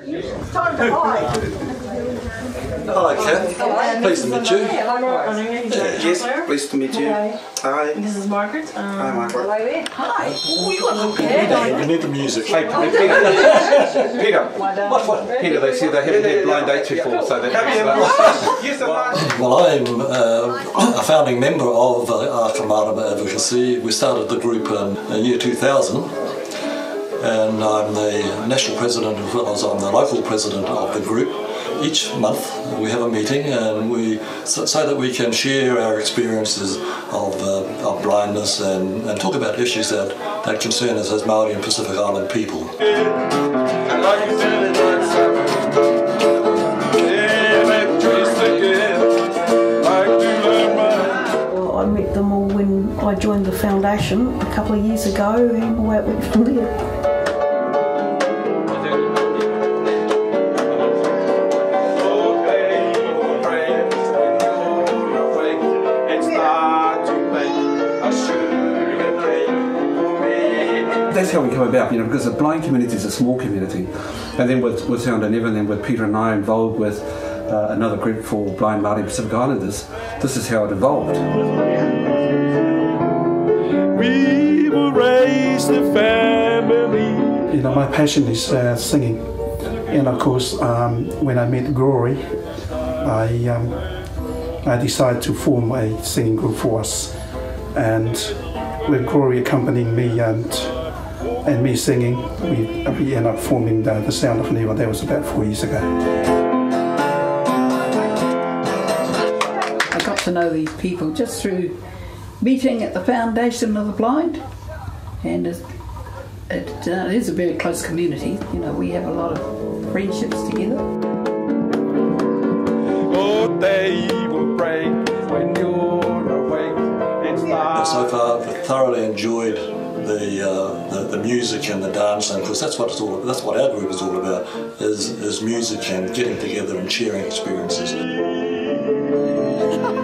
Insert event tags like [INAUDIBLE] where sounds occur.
Time to hide. Hello, Kath. Pleased to meet you. Yes, pleased to meet you. Hi. This is Margaret. Um, Hi, Margaret. Hi. Oh, you look okay. We need the [LAUGHS] music. Hey, Peter. Peter. What, what? Peter, they said they haven't had blind dates before, so that Yes, I'm Well, I'm uh, a founding member of uh, Arkamara Advocacy. We started the group in uh, year 2000, and I'm the national president as well as I'm the local president of the group. Each month we have a meeting, and we so, so that we can share our experiences of, uh, of blindness and, and talk about issues that, that concern us as Maori and Pacific Island people. When I joined the foundation a couple of years ago, and away it went from there. That's how we come about, you know, because the blind community is a small community. And then with, with Sound and Evan, then with Peter and I involved with uh, another group for blind Māori Pacific Islanders, this is how it evolved. You know, my passion is uh, singing, and of course, um, when I met Glory, I um, I decided to form a singing group for us, and with Glory accompanying me and and me singing, we we ended up forming the, the Sound of Newa. That was about four years ago. I got to know these people just through meeting at the Foundation of the Blind, and it, it uh, is a very close community. You know, we have a lot of friendships together. Oh, they will break when you're awake and start. So far, I've thoroughly enjoyed the, uh, the the music and the dancing because that's what it's all. That's what our group is all about: is is music and getting together and sharing experiences. [LAUGHS]